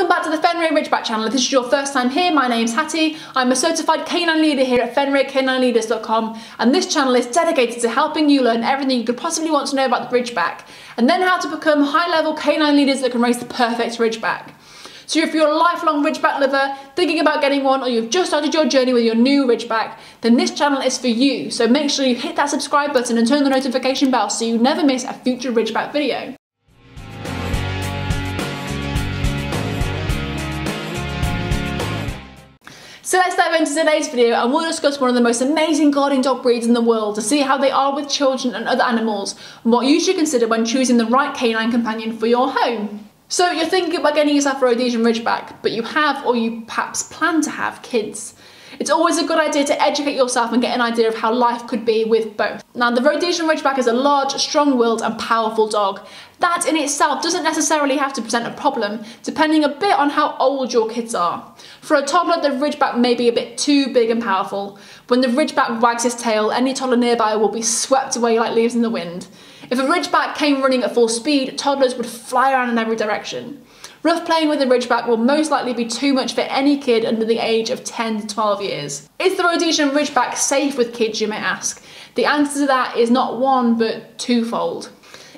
Welcome back to the Fenrir Ridgeback channel. If this is your first time here, my name's Hattie. I'm a certified canine leader here at FenrirCanineLeaders.com and this channel is dedicated to helping you learn everything you could possibly want to know about the Ridgeback and then how to become high-level canine leaders that can raise the perfect Ridgeback. So if you're a lifelong Ridgeback lover, thinking about getting one, or you've just started your journey with your new Ridgeback, then this channel is for you. So make sure you hit that subscribe button and turn the notification bell so you never miss a future Ridgeback video. So let's dive into today's video and we'll discuss one of the most amazing guardian dog breeds in the world to see how they are with children and other animals and what you should consider when choosing the right canine companion for your home. So you're thinking about getting yourself a Rhodesian Ridgeback, but you have or you perhaps plan to have kids. It's always a good idea to educate yourself and get an idea of how life could be with both. Now, the Rhodesian Ridgeback is a large, strong-willed and powerful dog. That in itself doesn't necessarily have to present a problem, depending a bit on how old your kids are. For a toddler, the Ridgeback may be a bit too big and powerful. When the Ridgeback wags his tail, any toddler nearby will be swept away like leaves in the wind. If a Ridgeback came running at full speed, toddlers would fly around in every direction. Rough playing with a Ridgeback will most likely be too much for any kid under the age of 10 to 12 years. Is the Rhodesian Ridgeback safe with kids, you may ask? The answer to that is not one, but twofold.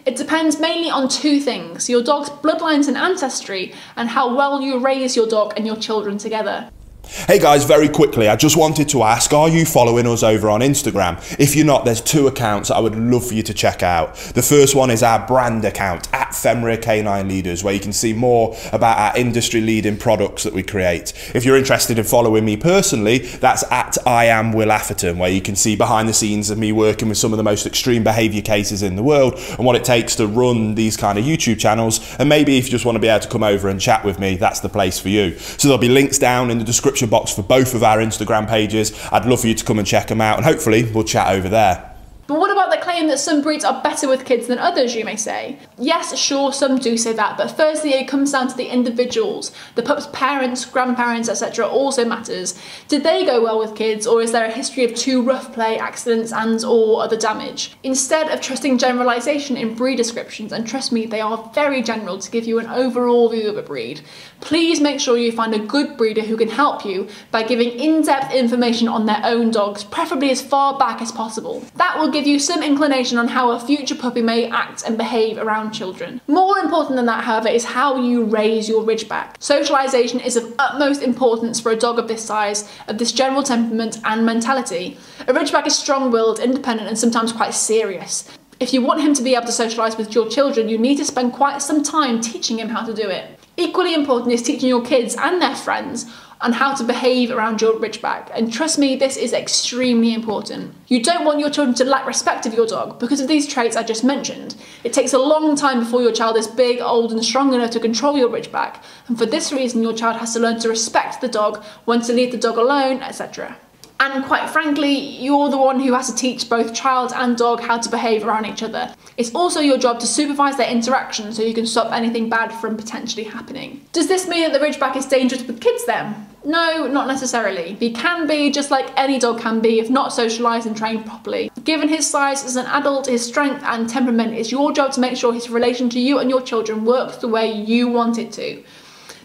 It depends mainly on two things, your dog's bloodlines and ancestry, and how well you raise your dog and your children together. Hey guys, very quickly, I just wanted to ask, are you following us over on Instagram? If you're not, there's two accounts I would love for you to check out. The first one is our brand account, at Fenrir Canine Leaders, where you can see more about our industry leading products that we create. If you're interested in following me personally, that's at I am Will Atherton, where you can see behind the scenes of me working with some of the most extreme behaviour cases in the world and what it takes to run these kind of YouTube channels. And maybe if you just want to be able to come over and chat with me, that's the place for you. So there'll be links down in the description description box for both of our Instagram pages. I'd love for you to come and check them out and hopefully we'll chat over there. But what about the claim that some breeds are better with kids than others, you may say? Yes, sure, some do say that, but firstly, it comes down to the individuals. The pup's parents, grandparents, etc. also matters. Did they go well with kids, or is there a history of too rough play, accidents, and or other damage? Instead of trusting generalisation in breed descriptions, and trust me, they are very general to give you an overall view of a breed, please make sure you find a good breeder who can help you by giving in-depth information on their own dogs, preferably as far back as possible. That will give you some inclination on how a future puppy may act and behave around children. More important than that, however, is how you raise your Ridgeback. Socialisation is of utmost importance for a dog of this size, of this general temperament and mentality. A Ridgeback is strong-willed, independent and sometimes quite serious. If you want him to be able to socialise with your children, you need to spend quite some time teaching him how to do it. Equally important is teaching your kids and their friends on how to behave around your Ridgeback. And trust me, this is extremely important. You don't want your children to lack respect of your dog because of these traits I just mentioned. It takes a long time before your child is big, old and strong enough to control your Ridgeback. And for this reason, your child has to learn to respect the dog, when to leave the dog alone, etc. And quite frankly, you're the one who has to teach both child and dog how to behave around each other. It's also your job to supervise their interaction so you can stop anything bad from potentially happening. Does this mean that the Ridgeback is dangerous with kids then? No, not necessarily. He can be just like any dog can be if not socialised and trained properly. Given his size as an adult, his strength and temperament, it's your job to make sure his relation to you and your children works the way you want it to.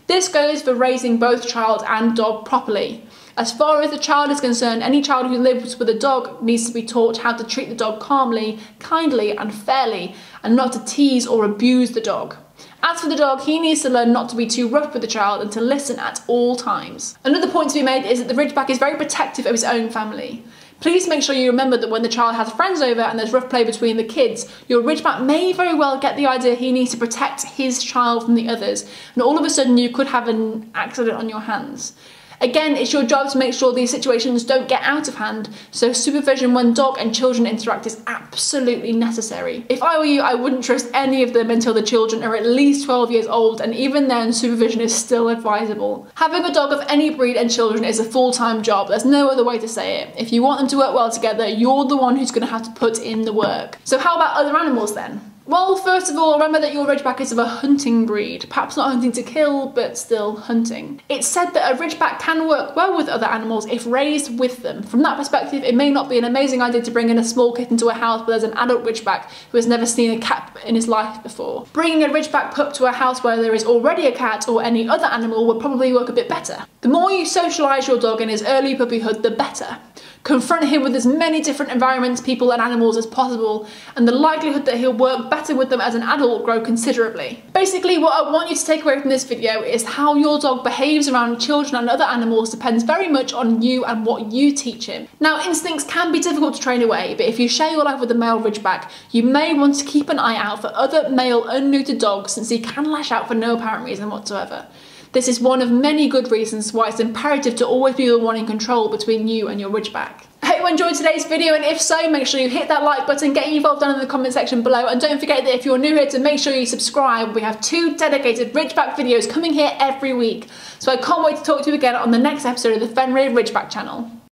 This goes for raising both child and dog properly. As far as the child is concerned, any child who lives with a dog needs to be taught how to treat the dog calmly, kindly and fairly, and not to tease or abuse the dog. As for the dog, he needs to learn not to be too rough with the child and to listen at all times. Another point to be made is that the Ridgeback is very protective of his own family. Please make sure you remember that when the child has friends over and there's rough play between the kids, your Ridgeback may very well get the idea he needs to protect his child from the others, and all of a sudden you could have an accident on your hands. Again, it's your job to make sure these situations don't get out of hand, so supervision when dog and children interact is absolutely necessary. If I were you, I wouldn't trust any of them until the children are at least 12 years old, and even then, supervision is still advisable. Having a dog of any breed and children is a full-time job, there's no other way to say it. If you want them to work well together, you're the one who's going to have to put in the work. So how about other animals then? Well, first of all, remember that your Ridgeback is of a hunting breed, perhaps not hunting to kill, but still hunting. It's said that a Ridgeback can work well with other animals if raised with them. From that perspective, it may not be an amazing idea to bring in a small kitten to a house where there's an adult Ridgeback who has never seen a cat in his life before. Bringing a Ridgeback pup to a house where there is already a cat or any other animal would probably work a bit better. The more you socialise your dog in his early puppyhood, the better. Confront him with as many different environments, people, and animals as possible, and the likelihood that he'll work better with them as an adult grow considerably. Basically, what I want you to take away from this video is how your dog behaves around children and other animals depends very much on you and what you teach him. Now, instincts can be difficult to train away, but if you share your life with a male Ridgeback, you may want to keep an eye for other male unneutered dogs since he can lash out for no apparent reason whatsoever. This is one of many good reasons why it's imperative to always be the one in control between you and your Ridgeback. I hope you enjoyed today's video and if so make sure you hit that like button, get involved down in the comment section below and don't forget that if you're new here to make sure you subscribe. We have two dedicated Ridgeback videos coming here every week. So I can't wait to talk to you again on the next episode of the Fenrir Ridgeback channel.